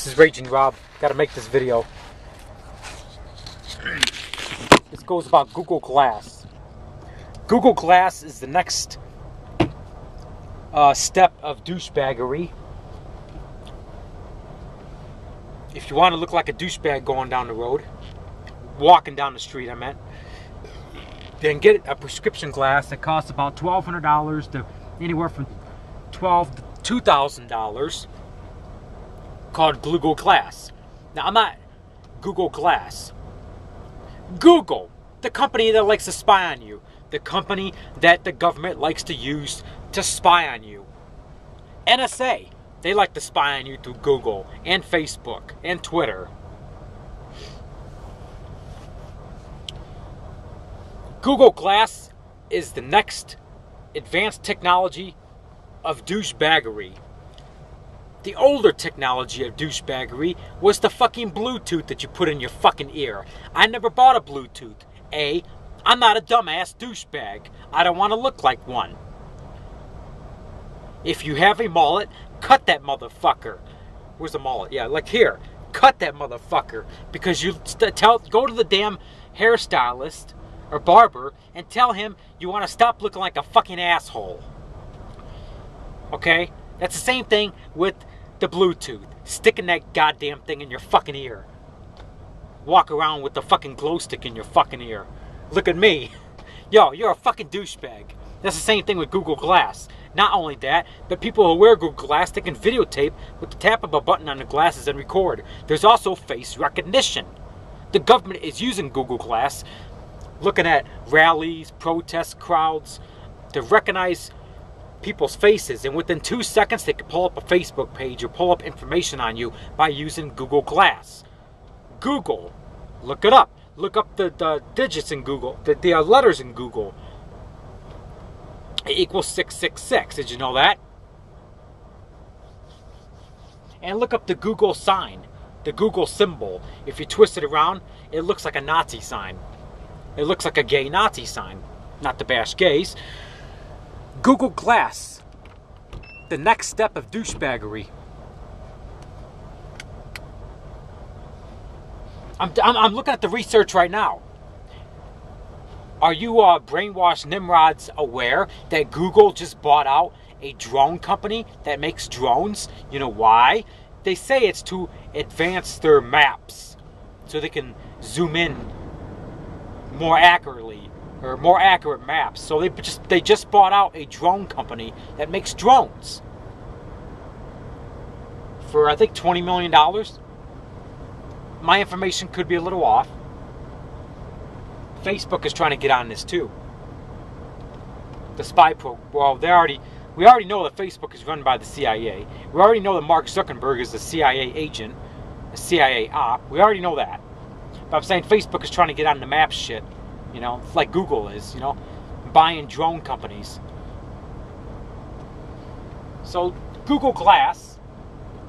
This is Raging Rob. Gotta make this video. This goes about Google Glass. Google Glass is the next uh, step of douchebaggery. If you want to look like a douchebag going down the road, walking down the street, I meant, then get a prescription glass that costs about $1,200 to anywhere from twelve to $2,000 called Google Glass. Now, I'm not Google Glass. Google, the company that likes to spy on you, the company that the government likes to use to spy on you. NSA, they like to spy on you through Google and Facebook and Twitter. Google Glass is the next advanced technology of douchebaggery. The older technology of douchebaggery was the fucking Bluetooth that you put in your fucking ear. I never bought a Bluetooth. A, I'm not a dumbass douchebag. I don't want to look like one. If you have a mullet, cut that motherfucker. Where's the mullet? Yeah, like here. Cut that motherfucker because you tell go to the damn hairstylist or barber and tell him you want to stop looking like a fucking asshole. Okay? That's the same thing with the Bluetooth. Sticking that goddamn thing in your fucking ear. Walk around with the fucking glow stick in your fucking ear. Look at me. Yo, you're a fucking douchebag. That's the same thing with Google Glass. Not only that, but people who wear Google Glass, they can videotape with the tap of a button on the glasses and record. There's also face recognition. The government is using Google Glass, looking at rallies, protest crowds, to recognize people's faces. And within two seconds, they could pull up a Facebook page or pull up information on you by using Google Glass. Google, look it up. Look up the, the digits in Google, the, the uh, letters in Google. It equals 666. Did you know that? And look up the Google sign, the Google symbol. If you twist it around, it looks like a Nazi sign. It looks like a gay Nazi sign. Not to bash gays. Google Glass, the next step of douchebaggery. I'm, I'm, I'm looking at the research right now. Are you uh, brainwashed Nimrods aware that Google just bought out a drone company that makes drones? You know why? They say it's to advance their maps so they can zoom in more accurately or more accurate maps. So they just they just bought out a drone company that makes drones for I think 20 million dollars my information could be a little off. Facebook is trying to get on this too. The spy pro. Well, they already. We already know that Facebook is run by the CIA. We already know that Mark Zuckerberg is a CIA agent, a CIA op. We already know that. But I'm saying Facebook is trying to get on the map shit. You know, like Google is. You know, buying drone companies. So Google Glass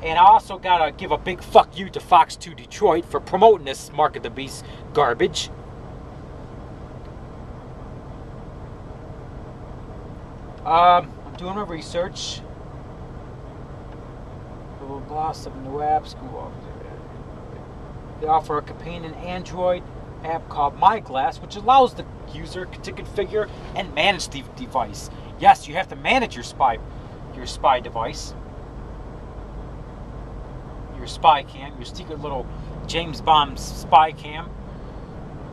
and I also gotta give a big fuck you to Fox 2 Detroit for promoting this Mark of the Beast garbage. Um, I'm doing my research. Google Glass, seven new apps. They offer a companion Android app called My Glass, which allows the user to configure and manage the device. Yes, you have to manage your spy, your spy device your spy cam, your secret little James Bond spy cam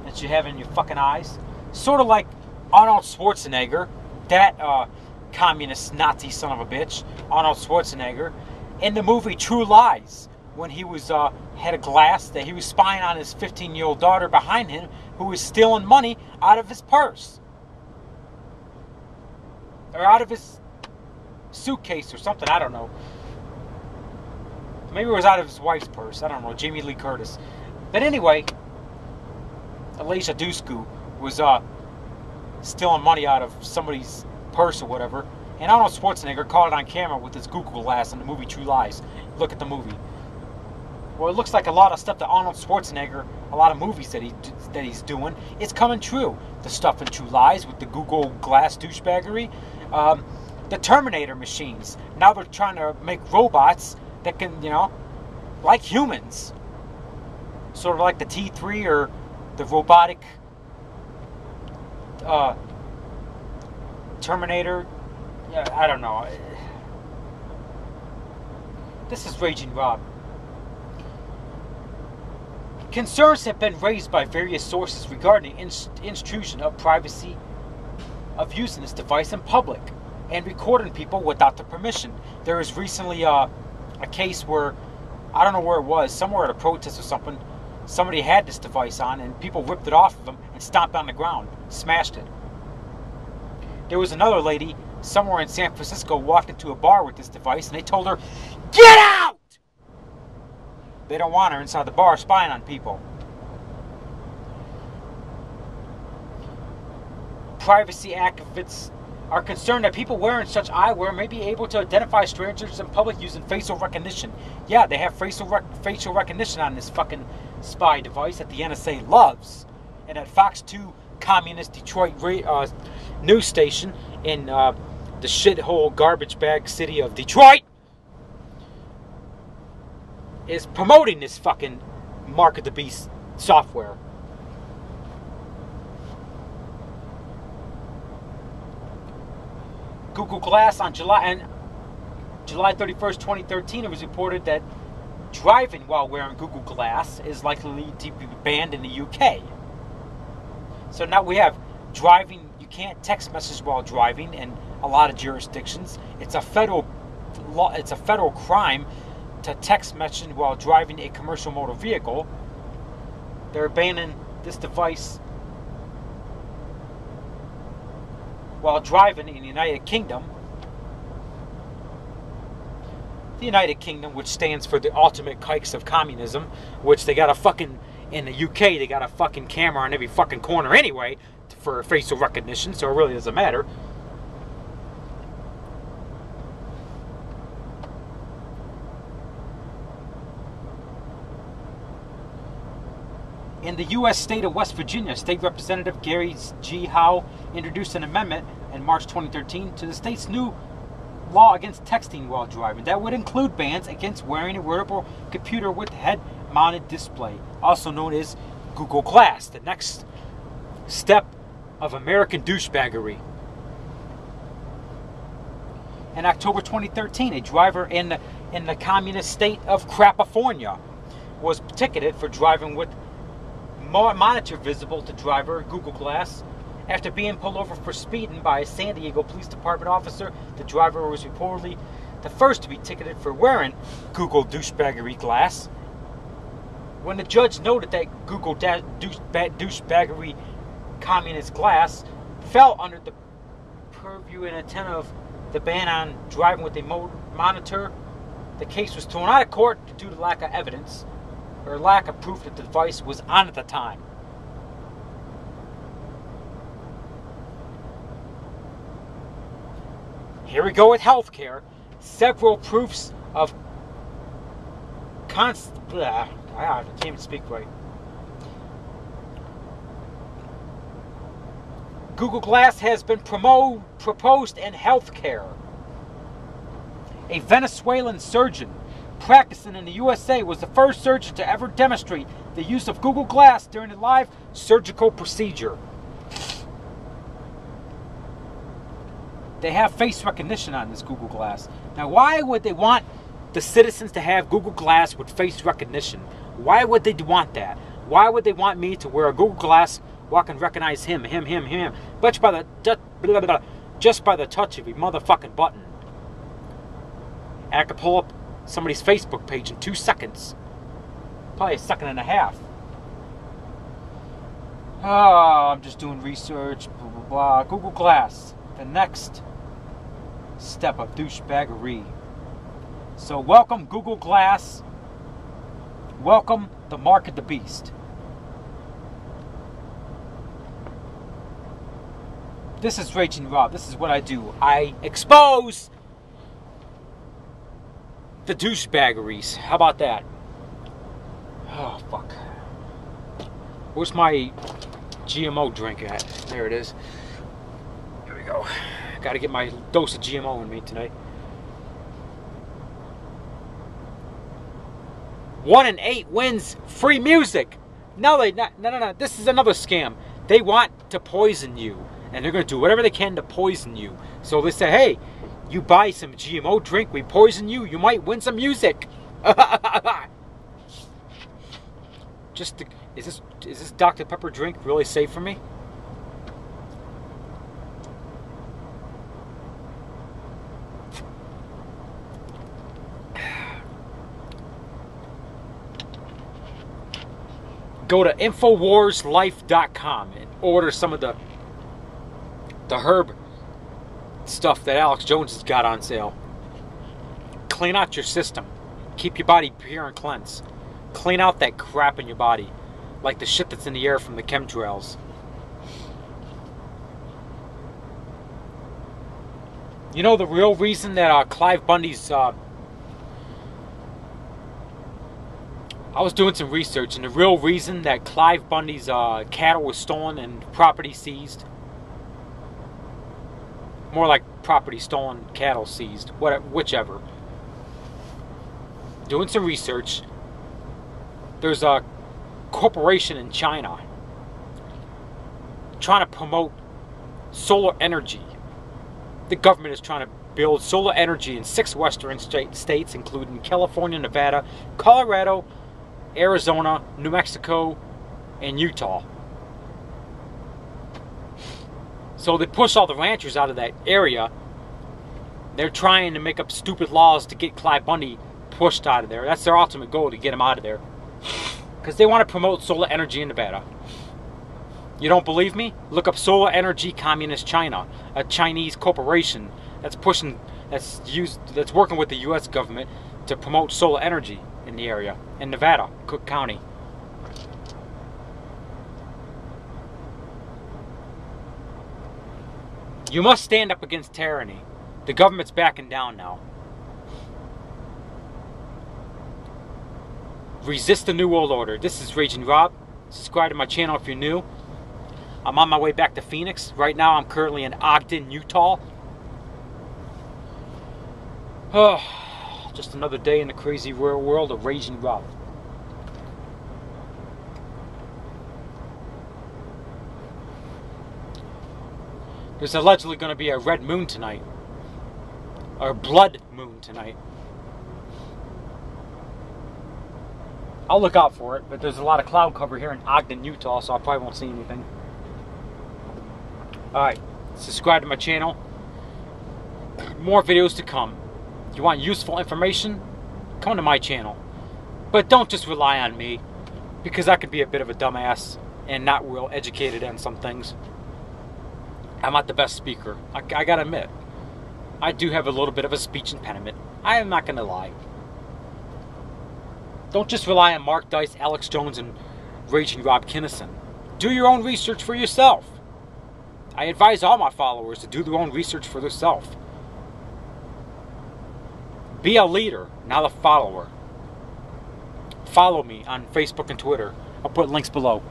that you have in your fucking eyes. Sort of like Arnold Schwarzenegger, that uh, communist Nazi son of a bitch, Arnold Schwarzenegger, in the movie True Lies, when he was uh, had a glass that he was spying on his 15 year old daughter behind him, who was stealing money out of his purse or out of his suitcase or something. I don't know. Maybe it was out of his wife's purse. I don't know. Jamie Lee Curtis. But anyway, Eliza Dushku was uh, stealing money out of somebody's purse or whatever. And Arnold Schwarzenegger caught it on camera with his Google Glass in the movie True Lies. Look at the movie. Well, it looks like a lot of stuff that Arnold Schwarzenegger, a lot of movies that he that he's doing, is coming true. The stuff in True Lies with the Google Glass douchebaggery, um, the Terminator machines. Now they're trying to make robots that can, you know, like humans. Sort of like the T3 or the robotic uh, Terminator. Yeah, I don't know. This is Raging Rob. Concerns have been raised by various sources regarding the intrusion of privacy of using this device in public and recording people without the permission. There was recently uh, a case where I don't know where it was, somewhere at a protest or something. Somebody had this device on, and people ripped it off of them and stomped on the ground, smashed it. There was another lady somewhere in San Francisco walked into a bar with this device, and they told her, "Get out!" They don't want her inside the bar spying on people. Privacy activists are concerned that people wearing such eyewear may be able to identify strangers in public using facial recognition. Yeah, they have facial rec- facial recognition on this fucking spy device that the NSA loves, and at Fox 2 Communist Detroit uh, news station in uh, the shithole garbage bag city of Detroit is promoting this fucking Mark of the Beast software. Google Glass on July and July 31st, 2013, it was reported that driving while wearing Google Glass is likely to be banned in the UK. So now we have driving. You can't text message while driving in a lot of jurisdictions. It's a federal law. It's a federal crime to text message while driving a commercial motor vehicle. They're banning this device while driving in the United Kingdom. The United Kingdom, which stands for the ultimate kikes of communism, which they got a fucking in the UK they got a fucking camera on every fucking corner anyway for facial recognition, so it really doesn't matter. In the U.S. state of West Virginia, State Representative Gary G. Howell introduced an amendment in March 2013 to the state's new law against texting while driving that would include bans against wearing a wearable computer with head mounted display, also known as Google Glass, the next step of American douchebaggery. In October 2013, a driver in the, in the communist state of Crapafornia was ticketed for driving with monitor visible to driver Google Glass. After being pulled over for speeding by a San Diego Police Department officer, the driver was reportedly the first to be ticketed for wearing Google douchebaggery glass. When the judge noted that Google da- douchebaggery communist glass fell under the purview and intent of the ban on driving with a mo- monitor, the case was thrown out of court due to lack of evidence or lack of proof that the device was on at the time. Here we go with healthcare. Several proofs of const. I can't even speak right. Google Glass has been promo- proposed in healthcare. A Venezuelan surgeon practicing in the USA was the first surgeon to ever demonstrate the use of Google Glass during a live surgical procedure. They have face recognition on this Google Glass. Now, why would they want the citizens to have Google Glass with face recognition? Why would they want that? Why would they want me to wear a Google Glass, walk and recognize him, him, him, him, just by the just by the touch of a motherfucking button? I could pull up somebody's Facebook page in two seconds. Probably a second and a half. Oh, I'm just doing research, blah, blah, blah. Google Glass, the next step of douchebaggery. So, welcome, Google Glass. Welcome, the mark of the beast. This is Raging Rob. This is what I do. I expose the douchebaggeries. How about that? Oh, fuck. Where's my GMO drink at? There it is. Here we go. Gotta get my dose of GMO in me tonight. One in eight wins free music. No, they not. No, no, no. This is another scam. They want to poison you, and they're to do whatever they can to poison you. So they say, hey, you buy some GMO drink, we poison you, you might win some music. Just to, is this is this Dr Pepper drink really safe for me? Go to infowarslife.com and order some of the the herb stuff that Alex Jones has got on sale. Clean out your system. Keep your body pure and cleanse. Clean out that crap in your body, like the shit that's in the air from the chemtrails. You know the real reason that uh, Clive Bundy's. Uh, I was doing some research, and the real reason that Clive Bundy's uh, cattle was stolen and property seized more like property stolen, cattle seized, whatever, whichever. Doing some research. There's a corporation in China trying to promote solar energy. The government is trying to build solar energy in six western state, states, including California, Nevada, Colorado, Arizona, New Mexico, and Utah. So they push all the ranchers out of that area. They're trying to make up stupid laws to get Clyde Bundy pushed out of there. That's their ultimate goal to get him out of there. Because they want to promote solar energy in Nevada. You don't believe me? Look up Solar Energy Communist China, a Chinese corporation that's pushing, that's used, that's working with the U.S. government to promote solar energy in the area in Nevada, Cook County. You must stand up against tyranny. The government's backing down now. Resist the New World Order. This is Raging Rob. Subscribe to my channel if you're new. I'm on my way back to Phoenix. Right now, I'm currently in Ogden, Utah. Oh, just another day in the crazy real world of Raging Rob. There's allegedly going to be a red moon tonight. Or blood moon tonight. I'll look out for it, but there's a lot of cloud cover here in Ogden, Utah, so I probably won't see anything. Alright, subscribe to my channel. More videos to come. If you want useful information, come to my channel. But don't just rely on me, because I could be a bit of a dumbass and not real educated on some things. I'm not the best speaker. I, I gotta admit, I do have a little bit of a speech impediment. I am not gonna lie. Don't just rely on Mark Dice, Alex Jones, and Raging Rob Kinnison. Do your own research for yourself. I advise all my followers to do their own research for themselves. Be a leader, not a follower. Follow me on Facebook and Twitter. I'll put links below.